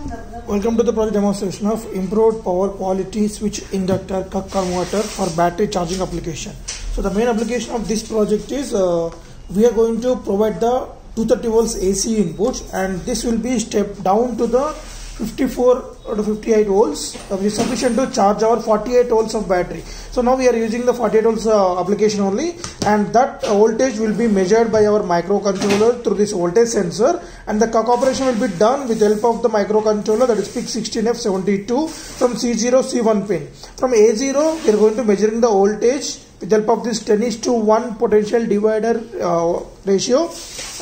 Welcome to the project demonstration of improved power quality switch inductor Cuk converter for battery charging application. So the main application of this project is uh, we are going to provide the 230 volts AC input and this will be stepped down to the 54 to 58 volts uh, which is sufficient to charge our 48 volts of battery. So now we are using the 48 volts uh, application only and that voltage will be measured by our microcontroller through this voltage sensor and the Cuk operation will be done with help of the microcontroller that is PIC16F72 from C0 C1 pin. From A0 we are going to measuring the voltage with help of this 10 is to 1 potential divider uh, ratio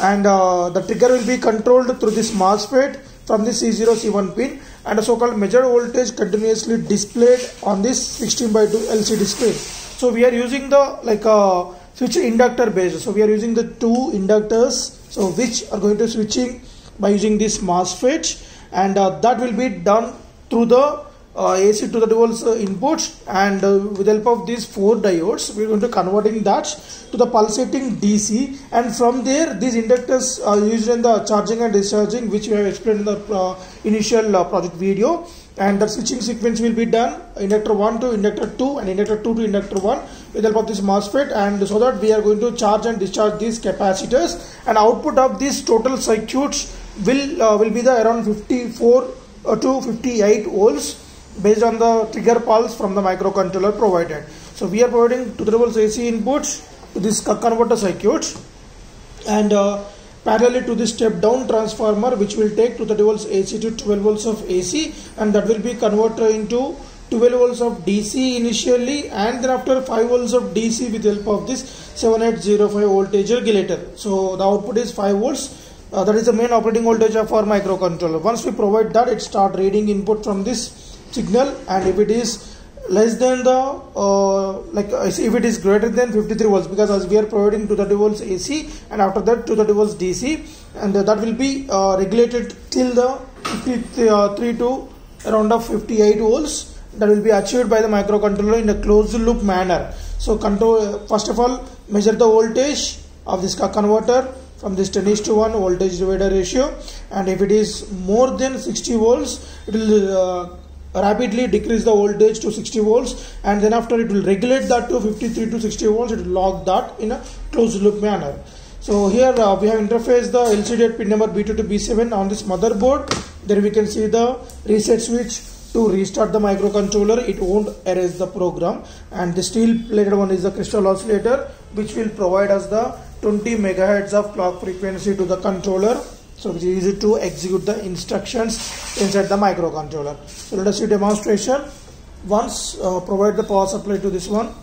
and uh, the trigger will be controlled through this MOSFET from this C0 C1 pin and a so-called measured voltage continuously displayed on this 16 by 2 LCD screen. So we are using the like a uh, switch inductor based. So we are using the two inductors so which are going to switching by using this MOSFET and uh, that will be done through the AC to the volts uh, inputs and uh, with the help of these four diodes we are going to converting that to the pulsating DC and from there these inductors are used in the charging and discharging which we have explained in the uh, initial uh, project video. And the switching sequence will be done inductor 1 to inductor 2 and inductor 2 to inductor 1 with the help of this MOSFET. And so that we are going to charge and discharge these capacitors. And output of these total circuits will uh, will be the around 54 to 58 volts based on the trigger pulse from the microcontroller provided. So we are providing 2 volts AC inputs to this converter circuit and uh, to this step down transformer which will take 2 volts AC to 12 volts of AC and that will be converted into 12 volts of DC initially and then after 5 volts of DC with help of this 7805 voltage regulator. So the output is 5 volts uh, that is the main operating voltage of our microcontroller. Once we provide that it start reading input from this signal and if it is less than the uh, like uh, if it is greater than 53 volts because as we are providing 230 volts AC and after that 230 volts DC and uh, that will be uh, regulated till the 53 uh, to around of 58 volts. That will be achieved by the microcontroller in a closed loop manner. So control first of all measure the voltage of this converter from this 10 is to 1 voltage divider ratio and if it is more than 60 volts it will uh, rapidly decrease the voltage to 60 volts and then after it will regulate that to 53 to 60 volts it will lock that in a closed loop manner. So here uh, we have interfaced the LCD at pin number B2 to B7 on this motherboard. Then we can see the reset switch to restart the microcontroller. It won't erase the program. And the steel plated one is the crystal oscillator which will provide us the 20 megahertz of clock frequency to the controller so it is easy to execute the instructions inside the microcontroller. So let us see demonstration. Once uh, provide the power supply to this one.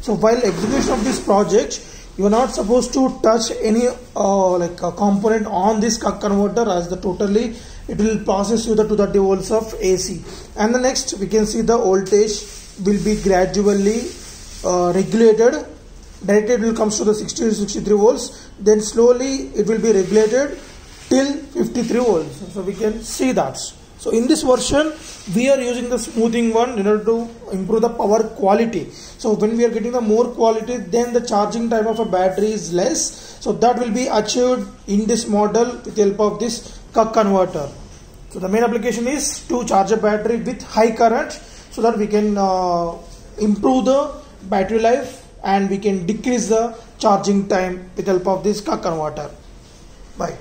So while execution of this project you are not supposed to touch any uh, like a component on this converter as the totally it will process you the 230 volts of AC and the next we can see the voltage will be gradually uh, regulated. Directly it will comes to the 60 to 63 volts then slowly it will be regulated till 53 volts. So we can see that so in this version we are using the smoothing one in order to improve the power quality so when we are getting the more quality then the charging time of a battery is less so that will be achieved in this model with the help of this Cuk converter. So the main application is to charge a battery with high current so that we can uh, improve the battery life and we can decrease the charging time with the help of this Cuk converter. Bye.